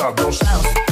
Tá Estadão.